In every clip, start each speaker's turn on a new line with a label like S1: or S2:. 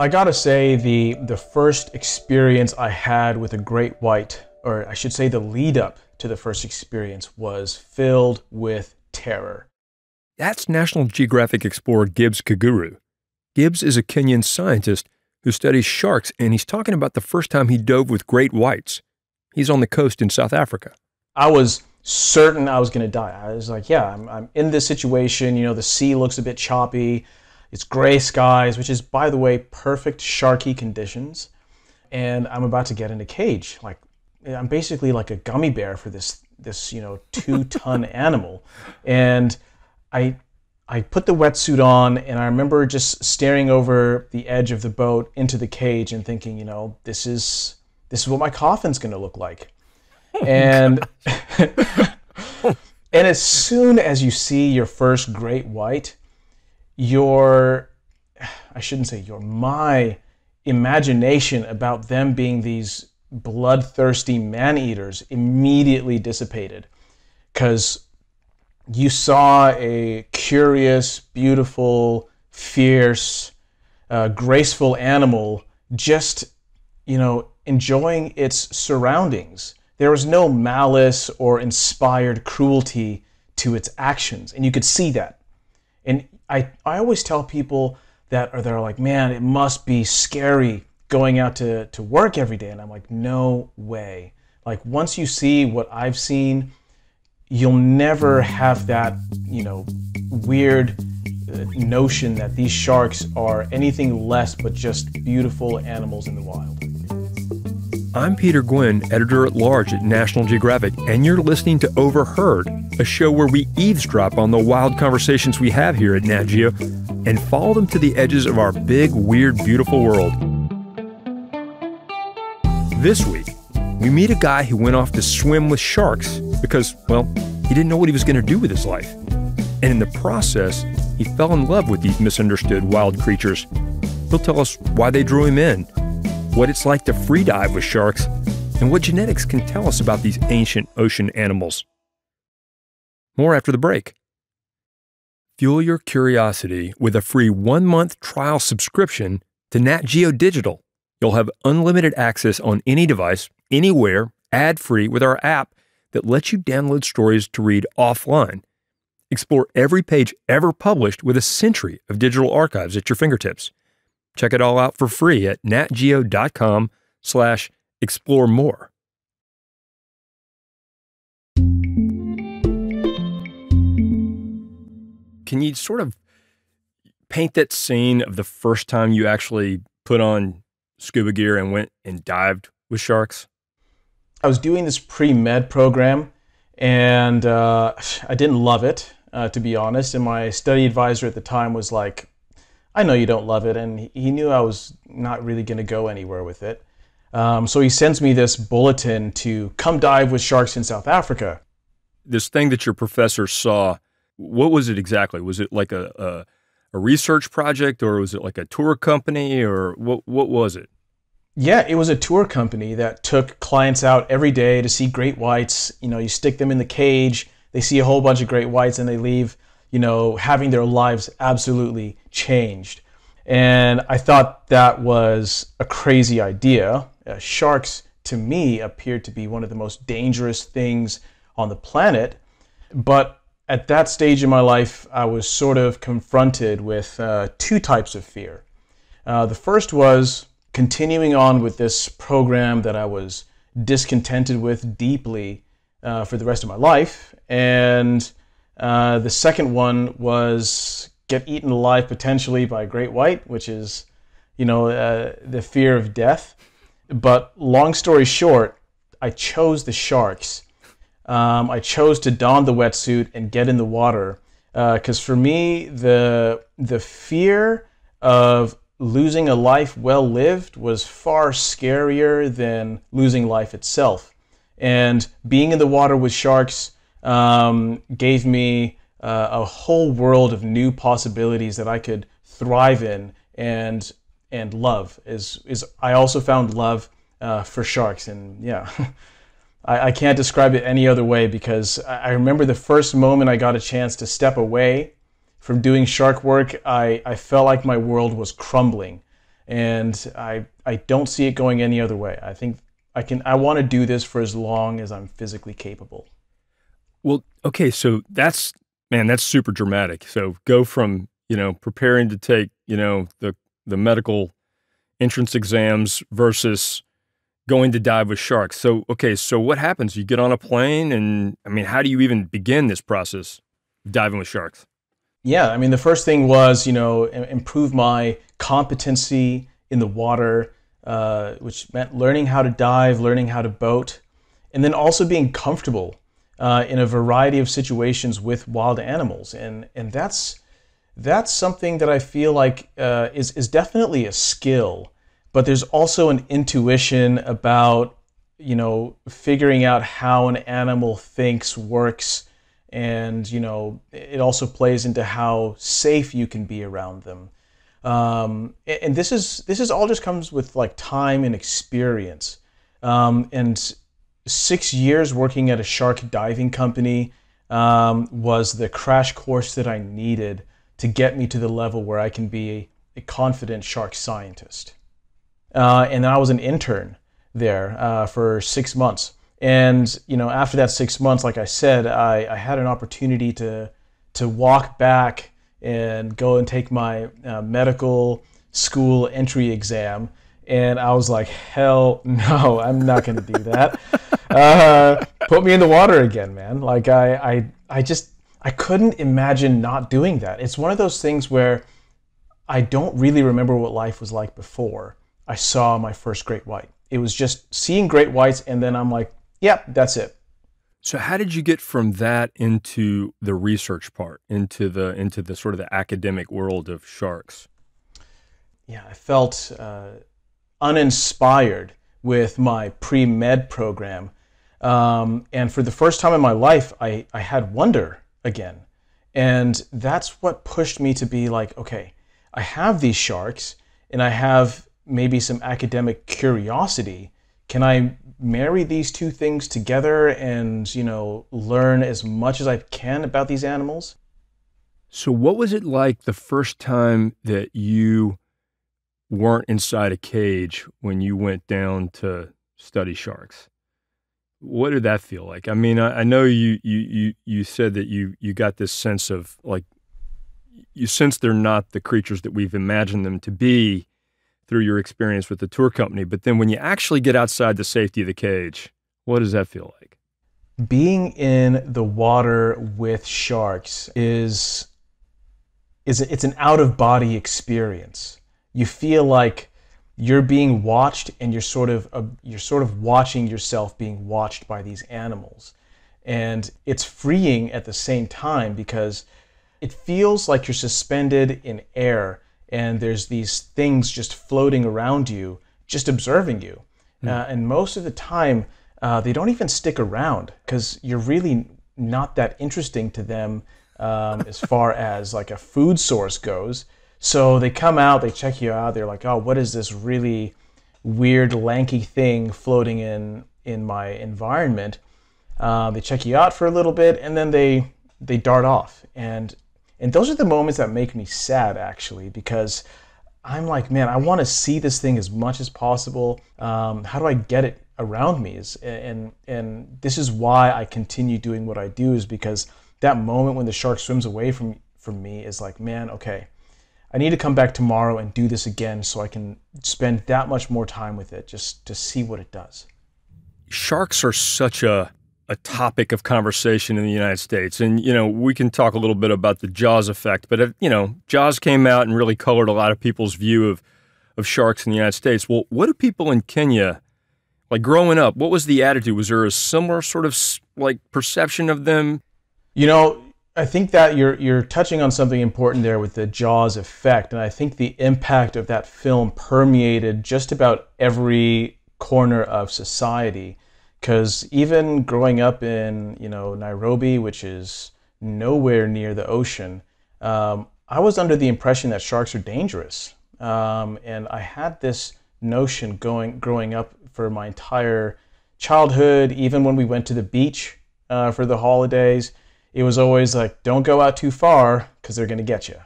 S1: I gotta say, the the first experience I had with a great white, or I should say, the lead up to the first experience, was filled with terror.
S2: That's National Geographic explorer Gibbs Kuguru. Gibbs is a Kenyan scientist who studies sharks, and he's talking about the first time he dove with great whites. He's on the coast in South Africa.
S1: I was certain I was going to die. I was like, yeah, I'm, I'm in this situation. You know, the sea looks a bit choppy. It's gray skies, which is, by the way, perfect sharky conditions. And I'm about to get in a cage. Like, I'm basically like a gummy bear for this, this you know, two ton animal. And I, I put the wetsuit on, and I remember just staring over the edge of the boat into the cage and thinking, you know, this is this is what my coffin's going to look like. Oh and and as soon as you see your first great white, your I shouldn't say your my imagination about them being these bloodthirsty man eaters immediately dissipated because you saw a curious, beautiful, fierce, uh, graceful animal just, you know, enjoying its surroundings. There was no malice or inspired cruelty to its actions, and you could see that. And I, I always tell people that are they're like, man, it must be scary going out to, to work every day. And I'm like, no way. Like once you see what I've seen, you'll never have that, you know, weird uh, notion that these sharks are anything less but just beautiful animals in the wild.
S2: I'm Peter Gwin, editor at large at National Geographic, and you're listening to Overheard, a show where we eavesdrop on the wild conversations we have here at Nat Geo and follow them to the edges of our big, weird, beautiful world. This week, we meet a guy who went off to swim with sharks because, well, he didn't know what he was going to do with his life. And in the process, he fell in love with these misunderstood wild creatures. He'll tell us why they drew him in what it's like to free dive with sharks, and what genetics can tell us about these ancient ocean animals. More after the break. Fuel your curiosity with a free one month trial subscription to Nat Geo Digital. You'll have unlimited access on any device, anywhere, ad free with our app that lets you download stories to read offline. Explore every page ever published with a century of digital archives at your fingertips. Check it all out for free at natgeo.com slash explore more. Can you sort of paint that scene of the first time you actually put on scuba gear and went and dived with sharks?
S1: I was doing this pre med program and uh, I didn't love it, uh, to be honest. And my study advisor at the time was like, I know you don't love it. And he knew I was not really going to go anywhere with it. Um, so he sends me this bulletin to come dive with sharks in South Africa.
S2: This thing that your professor saw, what was it exactly? Was it like a, a, a research project or was it like a tour company or what, what was it?
S1: Yeah, it was a tour company that took clients out every day to see great whites. You know, you stick them in the cage, they see a whole bunch of great whites, and they leave you know, having their lives absolutely changed. And I thought that was a crazy idea. Uh, sharks, to me, appeared to be one of the most dangerous things on the planet. But at that stage in my life, I was sort of confronted with uh, two types of fear. Uh, the first was continuing on with this program that I was discontented with deeply uh, for the rest of my life. And uh, the second one was get eaten alive potentially by a great white, which is, you know, uh, the fear of death. But long story short, I chose the sharks. Um, I chose to don the wetsuit and get in the water because uh, for me, the the fear of losing a life well lived was far scarier than losing life itself. And being in the water with sharks um, gave me uh, a whole world of new possibilities that I could thrive in and and love. Is is I also found love uh, for sharks, and yeah. I, I can't describe it any other way because I, I remember the first moment I got a chance to step away from doing shark work, I, I felt like my world was crumbling. and I I don't see it going any other way. I think I can I want to do this for as long as I'm physically capable.
S2: Well, okay, so that's man, that's super dramatic. So go from you know preparing to take you know the the medical entrance exams versus going to dive with sharks. So okay, so what happens? You get on a plane, and I mean, how do you even begin this process diving with sharks?
S1: Yeah, I mean, the first thing was you know improve my competency in the water, uh, which meant learning how to dive, learning how to boat, and then also being comfortable uh, in a variety of situations with wild animals, and and that's that's something that I feel like uh, is is definitely a skill, but there's also an intuition about you know figuring out how an animal thinks works, and you know it also plays into how safe you can be around them. Um, and this is this is all just comes with like time and experience. Um, and six years working at a shark diving company um, was the crash course that I needed to get me to the level where I can be a, confident shark scientist. Uh, and then I was an intern there uh, for six months. And you know, after that six months, like I said, I, I had an opportunity to to walk back and go and take my uh, medical school entry exam. And I was like, hell no, I'm not going to do that. uh, put me in the water again, man. Like I, I, I just, I couldn't imagine not doing that. It's one of those things where I don't really remember what life was like before I saw my first great white. It was just seeing great whites, and then I'm like, yep, yeah, that's it.
S2: So how did you get from that into the research part, into the into the sort of the academic world of sharks?
S1: Yeah, I felt uh, uninspired with my pre med program. Um, and for the first time in my life, I, I had wonder again. And that's what pushed me to be like, okay, I have these sharks and I have maybe some academic curiosity. Can I marry these two things together and, you know, learn as much as I can about these animals?
S2: So, what was it like the first time that you weren't inside a cage when you went down to study sharks. What did that feel like? I mean, I, I know you, you you you said that you you got this sense of like you sense they're not the creatures that we've imagined them to be through your experience with the tour company. But then when you actually get outside the safety of the cage, what does that feel like?
S1: Being in the water with sharks is is it's an out of body experience you feel like you're being watched and you're sort of uh, you're sort of watching yourself being watched by these animals. And it's freeing at the same time because it feels like you're suspended in air and there's these things just floating around you just observing you. Mm. uh, and most of the time uh, they don't even stick around because you're really not that interesting to them um, as far as like a food source goes so they come out, they check you out. They're like, "Oh, what is this really weird, lanky thing floating in in my environment?" Uh, they check you out for a little bit, and then they they dart off. And and those are the moments that make me sad, actually, because I'm like, man, I want to see this thing as much as possible. Um, how do I get it around me? Is and and this is why I continue doing what I do is because that moment when the shark swims away from from me is like, man, okay I need to come back tomorrow and do this again so I can spend that much more time with it just to see what it does.
S2: Sharks are such a a topic of conversation in the United States. And, you know, we can talk a little bit about the Jaws effect, but, if, you know, Jaws came out and really colored a lot of people's view of, of sharks in the United States. Well, what do people in Kenya, like growing up, what was the attitude? Was there a similar sort of like perception of them?
S1: You know, I think that you're you're touching on something important there with the Jaws effect, and I think the impact of that film permeated just about every corner of society. Because even growing up in you know Nairobi, which is nowhere near the ocean, um, I was under the impression that sharks are dangerous, um, and I had this notion going growing up for my entire childhood. Even when we went to the beach uh, for the holidays it was always like, don't go out too far because they're going to get you.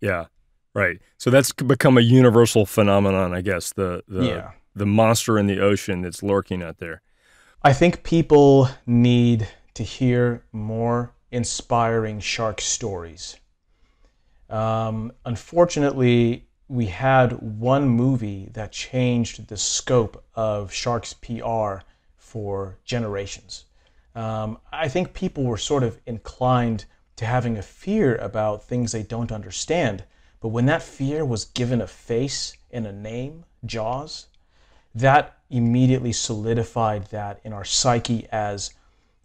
S2: Yeah. Right. So that's become a universal phenomenon, I guess. The the
S1: Yeah.
S2: the monster in the ocean that's lurking out there.
S1: I think people need to hear more inspiring shark stories. Um, unfortunately, we had one movie that changed the scope of sharks PR for generations. Um, I think people were sort of inclined to having a fear about things they don't understand. But when that fear was given a face and a name, Jaws, that immediately solidified that in our psyche as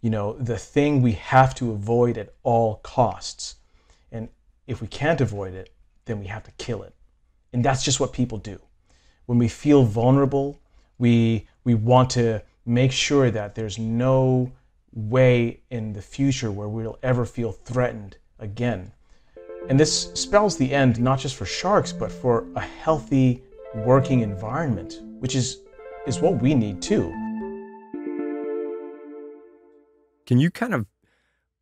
S1: you know the thing we have to avoid at all costs. And if we can't avoid it then we have to kill it. And that's just what people do. When we feel vulnerable we we want to make sure that there's no way in the future where we'll ever feel threatened again and this spells the end not just for sharks but for a healthy working environment which is is what we need too
S2: Can you kind of,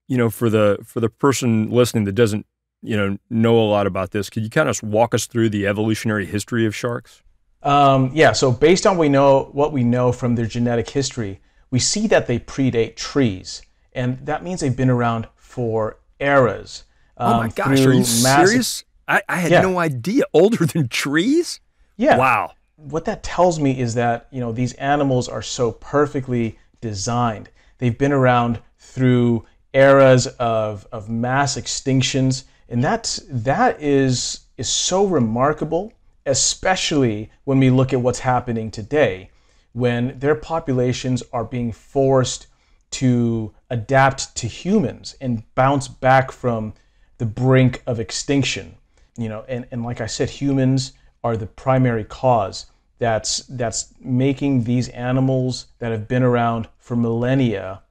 S2: you know, for the for the person listening that doesn't, you know, know a lot about this, could you kind of walk us through the evolutionary history of sharks?
S1: Um, yeah, so based on we know what we know from their genetic history, we see that they predate trees, and that means they've been around for eras.
S2: oh my
S1: um,
S2: gosh, are you
S1: massive-
S2: serious? I, I had
S1: Yeah.
S2: no idea. Older than trees?
S1: Yeah.
S2: Wow.
S1: What that tells me is that you know these animals are so perfectly designed. They've been around through eras of, of mass extinctions, and that's that is is so remarkable, especially when we look at what's happening today, when their populations are being forced to adapt to humans and bounce back from the brink of extinction. You know, and, and like I said, humans are the primary cause that's that's making these animals that have been around for millennia,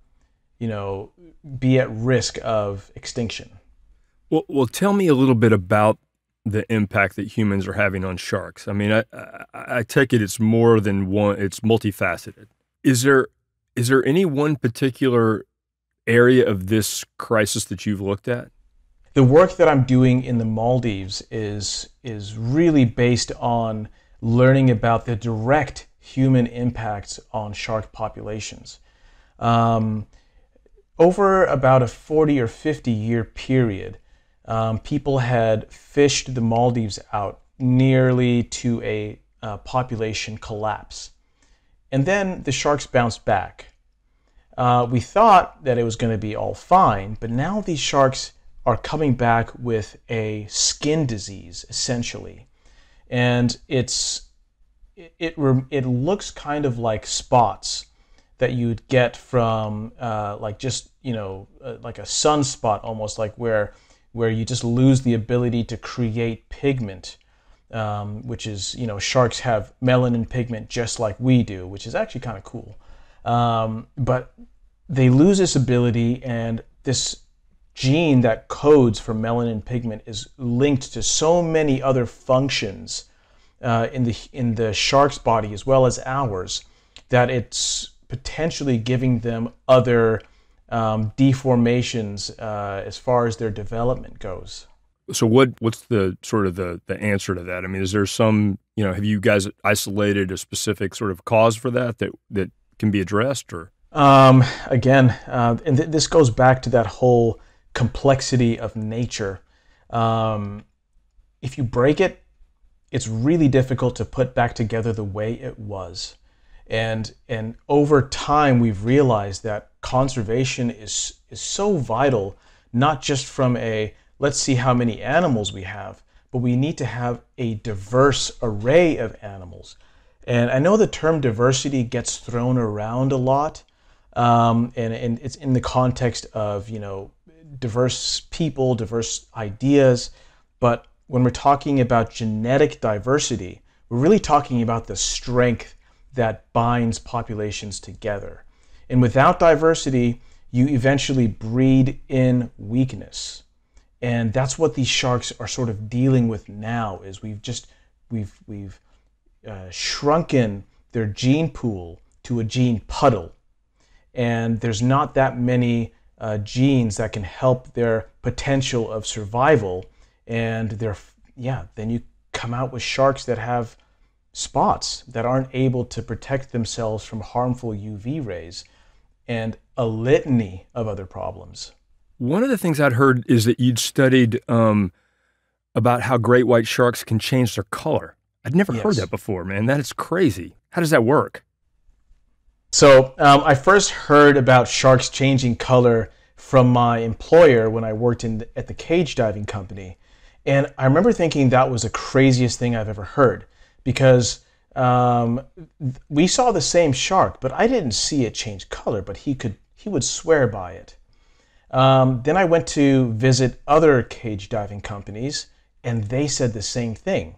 S1: you know, be at risk of extinction.
S2: Well, well, tell me a little bit about the impact that humans are having on sharks. I mean, I, I, I take it it's more than one. It's multifaceted. Is there is there any one particular area of this crisis that you've looked at?
S1: The work that I'm doing in the Maldives is is really based on learning about the direct human impacts on shark populations. Um, over about a 40 or 50 year period, um, people had fished the Maldives out nearly to a uh, population collapse. And then the sharks bounced back. Uh, we thought that it was going to be all fine, but now these sharks are coming back with a skin disease, essentially. And it's it, it, it looks kind of like spots that you'd get from uh, like just you know uh, like a sunspot almost like where where you just lose the ability to create pigment um, which is you know sharks have melanin pigment just like we do which is actually kind of cool. Um, but they lose this ability and this gene that codes for melanin pigment is linked to so many other functions uh, in the in the shark's body as well as ours that it's potentially giving them other um, deformations uh, as far as their development goes.
S2: So what what's the sort of the the answer to that? I mean, is there some you know have you guys isolated a specific sort of cause for that that that can be addressed or?
S1: Um, again, uh, and th- this goes back to that whole complexity of nature. Um, if you break it, it's really difficult to put back together the way it was. And and over time, we've realized that conservation is is so vital, not just from a let's see how many animals we have, but we need to have a diverse array of animals. And I know the term diversity gets thrown around a lot, um, and, and it's in the context of you know diverse people, diverse ideas. But when we're talking about genetic diversity, we're really talking about the strength that binds populations together. And without diversity, you eventually breed in weakness. And that's what these sharks are sort of dealing with now is we've just we've we've uh, shrunken their gene pool to a gene puddle. And there's not that many uh, genes that can help their potential of survival and their yeah, then you come out with sharks that have spots that aren't able to protect themselves from harmful UV rays and a litany of other problems.
S2: One of the things I'd heard is that you'd studied um, about how great white sharks can change their color. I'd never yes. heard that before, man. That is crazy. How does that work?
S1: So um, I first heard about sharks changing color from my employer when I worked in at the cage diving company, and I remember thinking that was the craziest thing I've ever heard because um, we saw the same shark, but I didn't see it change color. But he could he would swear by it. Um, then I went to visit other cage diving companies, and they said the same thing.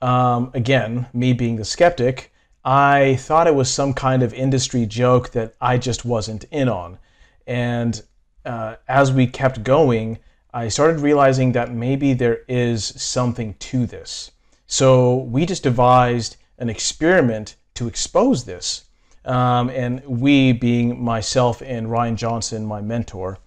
S1: Um, again, me being the skeptic, I thought it was some kind of industry joke that I just wasn't in on. And uh, as we kept going, I started realizing that maybe there is something to this. So we just devised an experiment to expose this. Um, and we, being myself and Ryan Johnson, my mentor,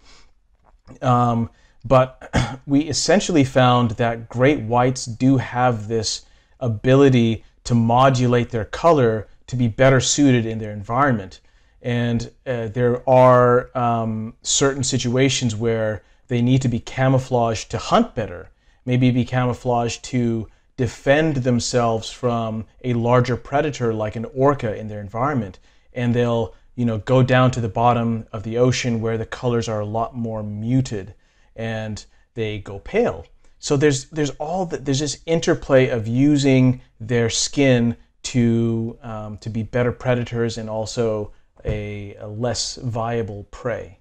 S1: um, but we essentially found that great whites do have this ability to modulate their color to be better suited in their environment. And uh, there are um, certain situations where they need to be camouflaged to hunt better, maybe be camouflaged to defend themselves from a larger predator like an orca in their environment. And they'll you know go down to the bottom of the ocean where the colors are a lot more muted and they go pale. So there's there's all that there's this interplay of using their skin to um, to be better predators and also a, a less viable prey.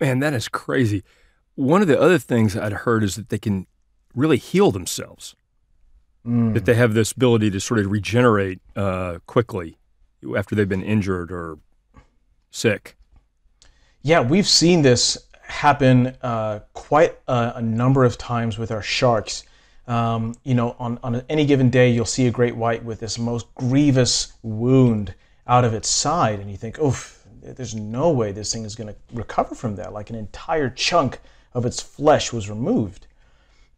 S2: Man, that is crazy. One of the other things I'd heard is that they can really heal themselves. Mm. That they have this ability to sort of regenerate uh, quickly after they've been injured or sick.
S1: Yeah, we've seen this happen uh, quite a, a, number of times with our sharks. Um, you know, on, on any given day, you'll see a great white with this most grievous wound out of its side, and you think, oh, there's no way this thing is going to recover from that. Like an entire chunk of its flesh was removed.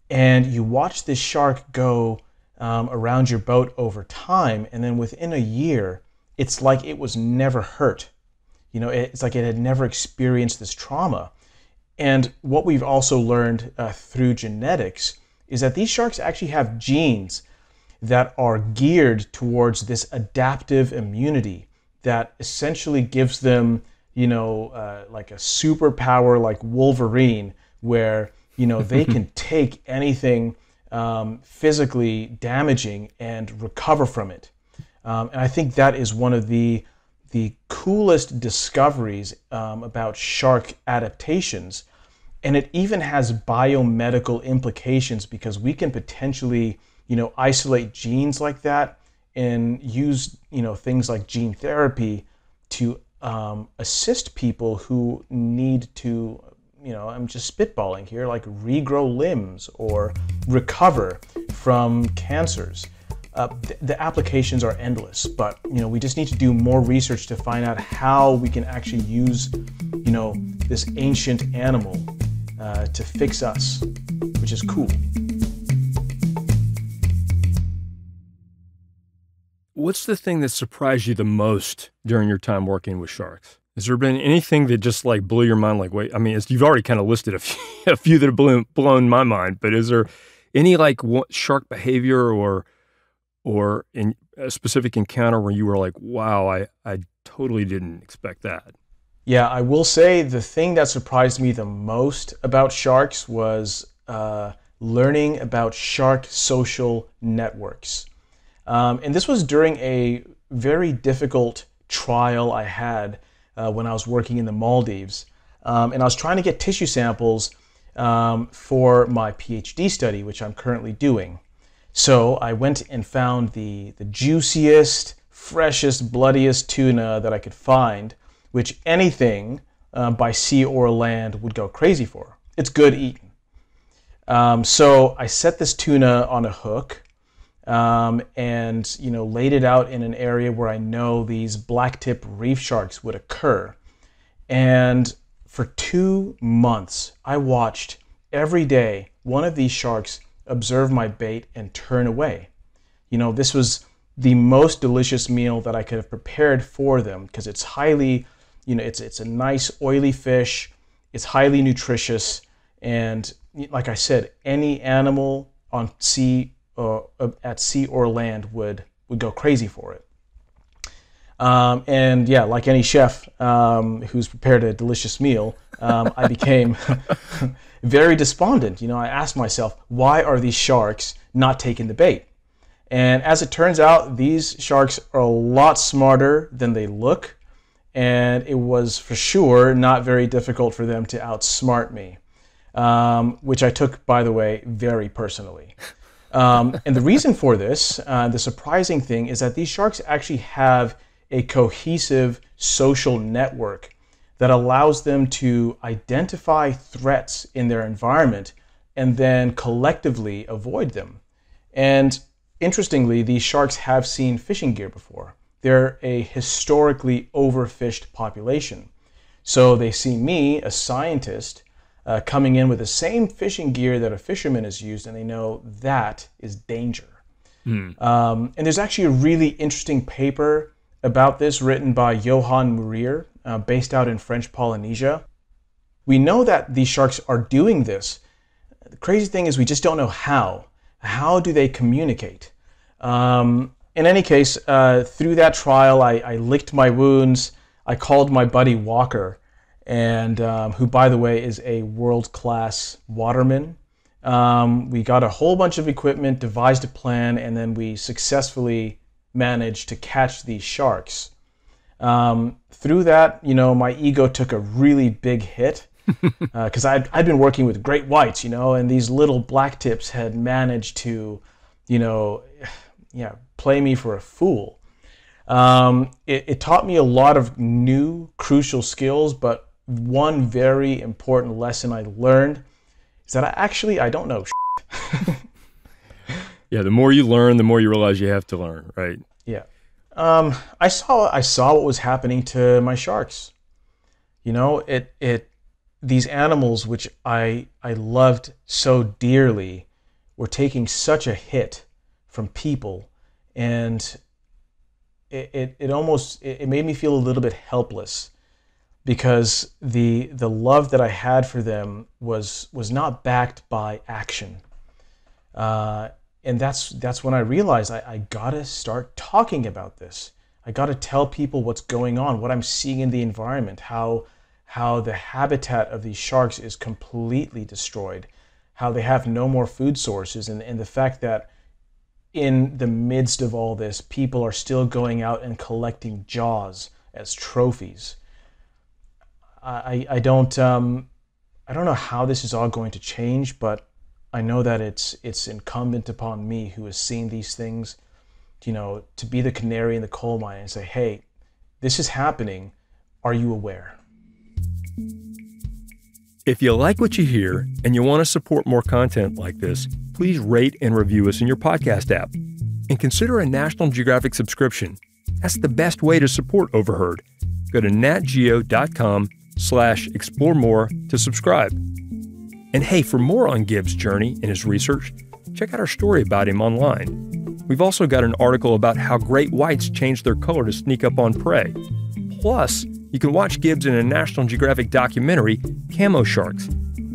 S1: And you watch this shark go um, around your boat over time, and then within a year, it's like it was never hurt. You know, it's like it had never experienced this trauma. And what we've also learned uh, through genetics is that these sharks actually have genes that are geared towards this adaptive immunity that essentially gives them, you know, uh, like a superpower like Wolverine, where, you know, they can take anything um, physically damaging and recover from it. Um, and I think that is one of the the coolest discoveries um, about shark adaptations. And it even has biomedical implications because we can potentially, you know, isolate genes like that and use, you know, things like gene therapy to um, assist people who need to, you know, I'm just spitballing here, like regrow limbs or recover from cancers uh, th- the applications are endless, but you know we just need to do more research to find out how we can actually use, you know, this ancient animal uh, to fix us, which is cool.
S2: What's the thing that surprised you the most during your time working with sharks? Has there been anything that just like blew your mind? Like, wait, I mean, you've already kind of listed a few, a few that have blown, blown my mind, but is there any like shark behavior or or in a specific encounter where you were like, wow, I, I totally didn't expect that?
S1: Yeah, I will say the thing that surprised me the most about sharks was uh, learning about shark social networks. Um, and this was during a very difficult trial I had uh, when I was working in the Maldives. Um, and I was trying to get tissue samples um, for my PhD study, which I'm currently doing. So I went and found the, the juiciest, freshest, bloodiest tuna that I could find, which anything uh, by sea or land would go crazy for. It's good eating. Um, so I set this tuna on a hook um, and you know laid it out in an area where I know these blacktip reef sharks would occur. And for two months, I watched every day one of these sharks observe my bait and turn away. You know, this was the most delicious meal that I could have prepared for them because it's highly, you know, it's it's a nice oily fish, it's highly nutritious, and like I said, any animal on sea, uh, at sea or land would would go crazy for it. Um, and yeah, like any chef um, who's prepared a delicious meal, um, I became very despondent. You know, I asked myself, why are these sharks not taking the bait? And as it turns out, these sharks are a lot smarter than they look. And it was for sure not very difficult for them to outsmart me, um, which I took, by the way, very personally. Um, and the reason for this, uh, the surprising thing, is that these sharks actually have a cohesive social network that allows them to identify threats in their environment and then collectively avoid them. And interestingly, these sharks have seen fishing gear before. They're a historically overfished population. So they see me, a scientist, uh, coming in with the same fishing gear that a fisherman has used, and they know that is danger. Mm. Um, and there's actually a really interesting paper about this written by Johann Mourier, uh, based out in French Polynesia. We know that these sharks are doing this. The crazy thing is, we just don't know how. How do they communicate? Um, in any case, uh, through that trial, I, I, licked my wounds. I called my buddy Walker, and um, who, by the way, is a world-class waterman. Um, we got a whole bunch of equipment, devised a plan, and then we successfully managed to catch these sharks. Um, through that, you know, my ego took a really big hit because uh, I'd, I'd been working with great whites, you know, and these little black tips had managed to, you know, yeah, play me for a fool. Um, it, it, taught me a lot of new crucial skills, but one very important lesson I learned is that I actually I don't know.
S2: yeah, the more you learn, the more you realize you have to learn, right?
S1: Yeah. Um, I saw I saw what was happening to my sharks. You know, it it these animals which I I loved so dearly were taking such a hit from people, and it it, it almost it, it made me feel a little bit helpless because the the love that I had for them was was not backed by action. Uh, and that's that's when I realized I, I gotta start talking about this. I gotta tell people what's going on, what I'm seeing in the environment, how how the habitat of these sharks is completely destroyed, how they have no more food sources, and, and the fact that in the midst of all this, people are still going out and collecting jaws as trophies. I, I don't um, I don't know how this is all going to change, but I know that it's it's incumbent upon me who has seen these things, you know, to be the canary in the coal mine and say, "Hey, this is happening. Are you aware?"
S2: If you like what you hear and you want to support more content like this, please rate and review us in your podcast app. And consider a National Geographic subscription. That's the best way to support Overheard. Go to natgeo.com slash explore more to subscribe. And hey, for more on Gibbs' journey and his research, check out our story about him online. We've also got an article about how great whites change their color to sneak up on prey. Plus, you can watch Gibbs in a National Geographic documentary, Camo Sharks.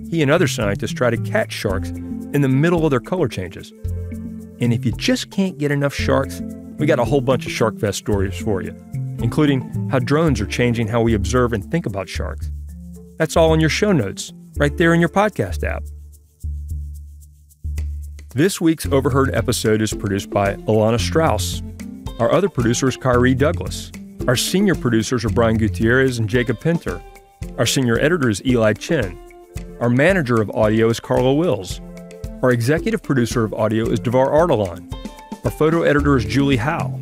S2: He and other scientists try to catch sharks in the middle of their color changes. And if you just can't get enough sharks, we got a whole bunch of Shark Fest stories for you, including how drones are changing how we observe and think about sharks. That's all in your show notes right there in your podcast app. This week's Overheard episode is produced by Alana Strauss. Our other producer is Kyrie Douglas. Our senior producers are Brian Gutierrez and Jacob Pinter. Our senior editor is Eli Chen. Our manager of audio is Carla Wills. Our executive producer of audio is Davar Ardalan. Our photo editor is Julie Howe.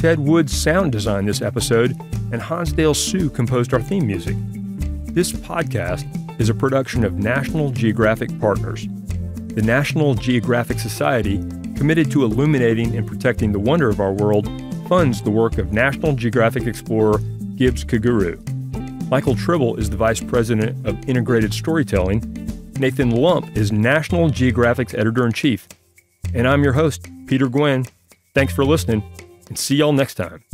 S2: Ted Woods sound designed this episode, and Hansdale Hsu composed our theme music. This podcast is a production of National Geographic Partners. The National Geographic Society, committed to illuminating and protecting the wonder of our world, funds the work of National Geographic explorer Gibbs Kuguru. Michael Tribble is the Vice President of Integrated Storytelling, Nathan Lump is National Geographic's editor in chief. And I'm your host, Peter Gwin. Thanks for listening, and see y'all next time.